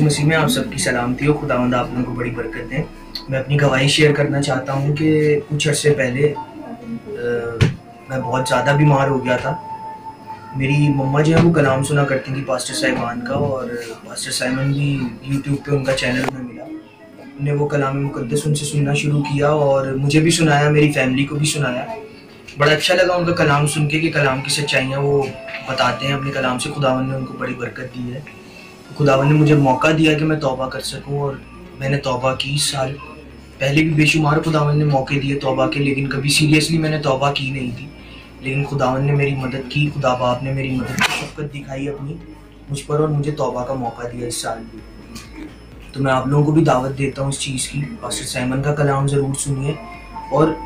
मसीह में आप सबकी सलामती हो। खुदावंद आप लोगों को बड़ी बरकत दें। मैं अपनी गवाही शेयर करना चाहता हूँ कि कुछ अर्से पहले आ, मैं बहुत ज़्यादा बीमार हो गया था। मेरी मम्मा जो है वो कलाम सुना करती थी पास्टर साहिबान का और पास्टर साइमन भी यूट्यूब पे उनका चैनल में मिला। उन्हें वो कलाम मुकदस उनसे सुनना शुरू किया और मुझे भी सुनाया मेरी फैमिली को भी सुनाया। बड़ा अच्छा लगा उनका कलाम सुन के कि कलाम की सच्चाइयाँ वो बताते हैं। अपने कलाम से खुदावन ने उनको बड़ी बरकत दी है। खुदावन ने मुझे मौका दिया कि मैं तौबा कर सकूँ और मैंने तौबा की। इस साल पहले भी बेशुमार खुदावन ने मौके दिए तौबा के, लेकिन कभी सीरियसली मैंने तौबा की नहीं थी। लेकिन खुदावन ने मेरी मदद की, खुदा बाप ने मेरी मदद की, शफकत दिखाई अपनी मुझ पर और मुझे तौबा का मौका दिया इस साल भी। तो मैं आप लोगों को भी दावत देता हूँ इस चीज़ की। पास्टर सैमन का कलाम ज़रूर सुनिए। और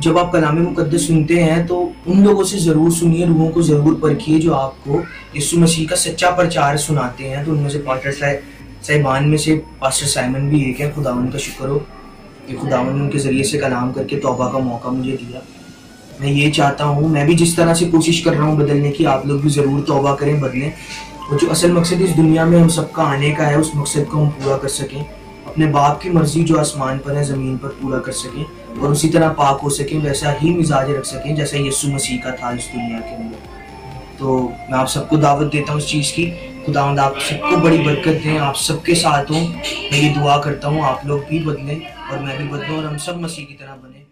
जब आप कलाम मुकदस सुनते हैं तो उन लोगों से ज़रूर सुनिए रूहों को ज़रूर परखिए जो आपको यीशु मसीह का सच्चा प्रचार सुनाते हैं। तो उनमें से पास्टर साहिबान में से पास्टर साइमन भी एक है। खुदावन का शुक्र हो कि खुदावन उनके ज़रिए से कलाम करके तोबा का मौका मुझे दिया। मैं ये चाहता हूँ, मैं भी जिस तरह से कोशिश कर रहा हूँ बदलने की, आप लोग भी ज़रूर तोबा करें, बदलें। और जो असल मकसद इस दुनिया में हम सबका आने का है, उस मकसद को हम पूरा कर सकें। अपने बाप की मर्ज़ी जो आसमान पर है, ज़मीन पर पूरा कर सकें। और उसी तरह पाक हो सकें, वैसा ही मिजाज रख सकें, जैसा यीशु मसीह का था इस दुनिया के अंदर तो मैं आप सबको दावत देता हूँ उस चीज़ की। खुदा आप सबको बड़ी बरकत दें, आप सबके साथ हों। मैं ये दुआ करता हूँ, आप लोग भी बदलें और मैं भी बदलूँ और हम सब मसीह की तरह बने।